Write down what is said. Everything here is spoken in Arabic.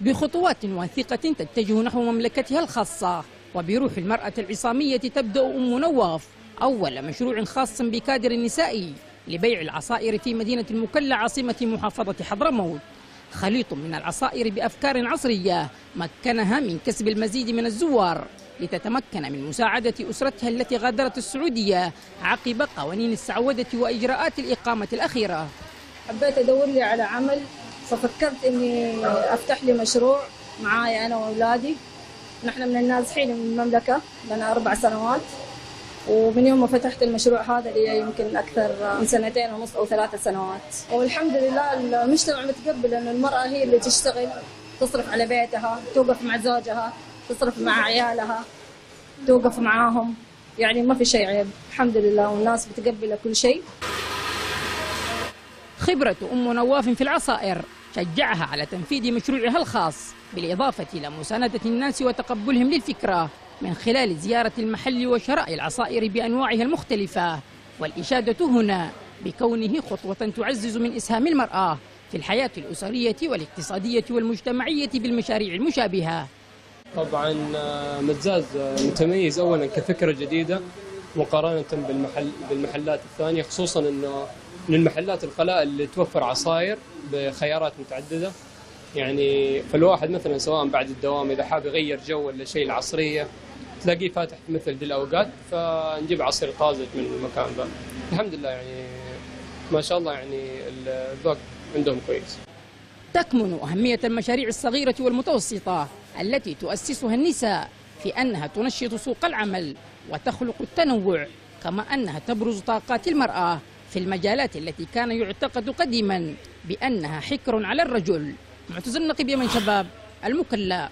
بخطوات واثقة تتجه نحو مملكتها الخاصة وبروح المرأة العصامية تبدأ أم نواف أول مشروع خاص بكادر النسائي لبيع العصائر في مدينة المكلا عاصمة محافظة حضرموت. خليط من العصائر بأفكار عصرية مكنها من كسب المزيد من الزوار لتتمكن من مساعدة أسرتها التي غادرت السعودية عقب قوانين السعودة وإجراءات الإقامة الأخيرة. حبيت أدور لي على عمل ففكرت إني أفتح لي مشروع معايا أنا وأولادي. نحن من النازحين من المملكة لنا أربع سنوات ومن يوم ما فتحت المشروع هذا لي يمكن أكثر من سنتين ونص أو ثلاث سنوات. والحمد لله المجتمع متقبل ان المرأة هي اللي تشتغل تصرف على بيتها توقف مع زوجها تصرف مع عيالها توقف معاهم. يعني ما في شيء عيب. الحمد لله والناس متقبلة كل شيء. خبرة أم نواف في العصائر. شجعها على تنفيذ مشروعها الخاص بالإضافة إلى مساندة الناس وتقبلهم للفكرة من خلال زيارة المحل وشراء العصائر بأنواعها المختلفة. والإشادة هنا بكونه خطوة تعزز من إسهام المرأة في الحياة الأسرية والاقتصادية والمجتمعية بالمشاريع المشابهة. طبعا آه، مزاز آه، متميز اولا كفكرة جديدة مقارنة بالمحل بالمحلات الثانية خصوصا إنه من المحلات القلائل اللي توفر عصاير بخيارات متعددة. يعني فالواحد مثلا سواء بعد الدوام إذا حاب يغير جو ولا شيء العصرية تلاقيه فاتح مثل دي الأوقات فنجيب عصير طازج من المكان ذا. الحمد لله يعني ما شاء الله يعني الذوق عندهم كويس. تكمن أهمية المشاريع الصغيرة والمتوسطة التي تؤسسها النساء في أنها تنشط سوق العمل وتخلق التنوع كما أنها تبرز طاقات المرأة في المجالات التي كان يعتقد قديما بأنها حكر على الرجل. معتز النقيب يمن شباب المكلا.